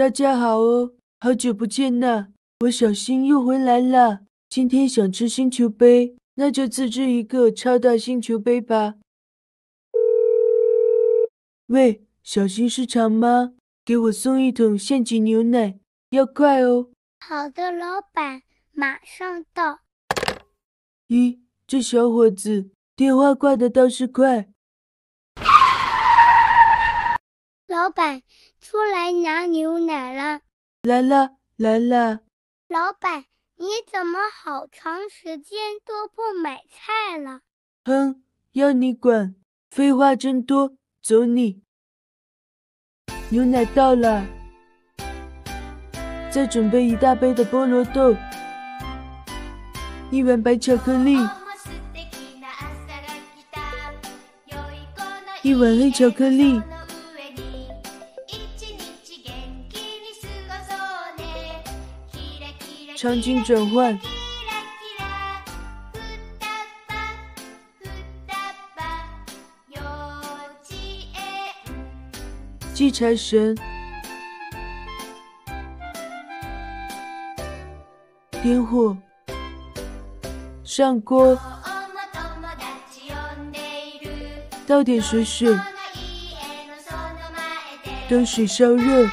大家好哦，好久不见呐！我小新又回来了。今天想吃星球杯，那就自制一个超大星球杯吧。喂，小新市场吗？给我送一桶现挤牛奶，要快哦。好的，老板，马上到。咦，这小伙子电话挂的倒是快。老板，出来拿牛奶了。来了，来了。老板，你怎么好长时间都不买菜了？哼，要你管！废话真多，走你。牛奶到了，再准备一大杯的菠萝豆，一碗白巧克力，一碗黑巧克力。场景转换，祭财神，点火，上锅，倒点水水，等水烧热，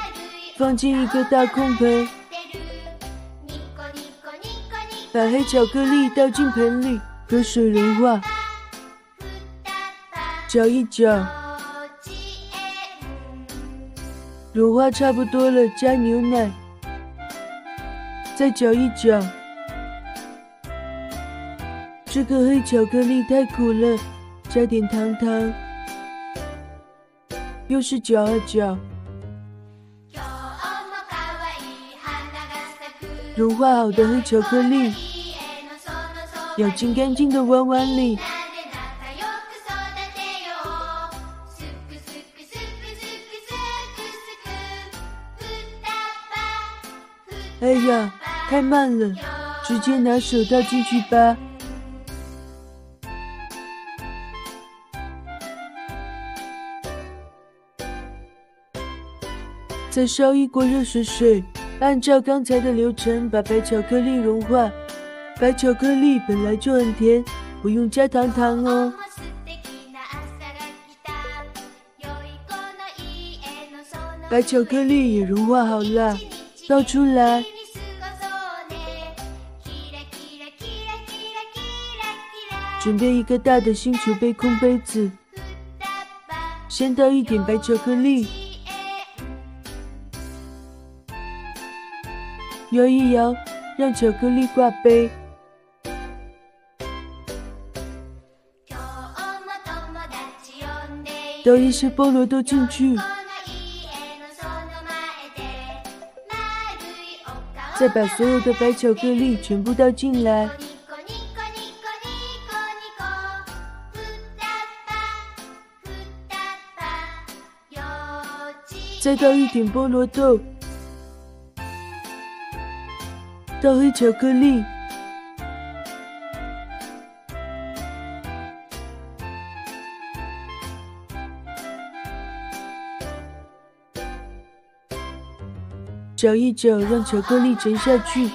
放进一个大空盆。把黑巧克力倒进盆里，和水融化，搅一搅，融化差不多了，加牛奶，再搅一搅。这个黑巧克力太苦了，加点糖糖，又是搅啊搅。融化好的黑巧克力，舀进干净的碗碗里。哎呀，太慢了，直接拿手套进去吧。再烧一锅热水水。按照刚才的流程，把白巧克力融化。白巧克力本来就很甜，不用加糖糖哦。白巧克力也融化好了，倒出来。准备一个大的星球杯空杯子，先倒一点白巧克力。摇一摇，让巧克力挂杯。倒一些菠萝豆进去，再把所有的白巧克力全部倒进来，再倒一点菠萝豆。倒黑巧克力，搅一搅，让巧克力沉下去。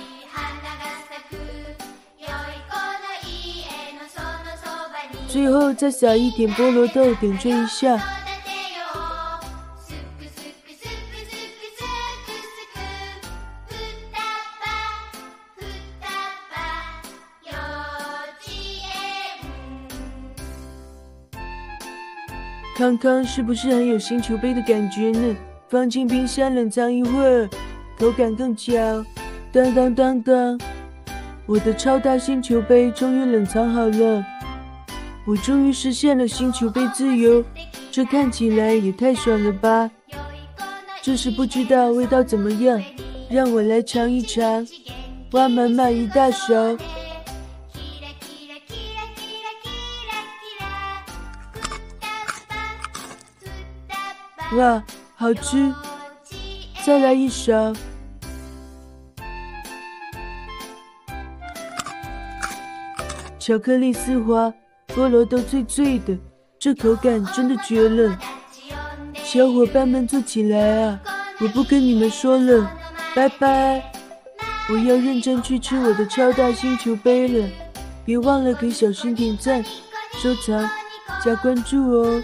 最后再撒一点菠萝豆，点缀一下。康康是不是很有星球杯的感觉呢？放进冰箱冷藏一会儿，口感更佳。当当当当，我的超大星球杯终于冷藏好了，我终于实现了星球杯自由，这看起来也太爽了吧！就是不知道味道怎么样，让我来尝一尝。挖，满满一大勺。哇，好吃！再来一勺。巧克力丝滑，菠萝都脆脆的，这口感真的绝了！小伙伴们做起来啊！我不跟你们说了，拜拜！我要认真去吃我的超大星球杯了，别忘了给小新点赞、收藏、加关注哦。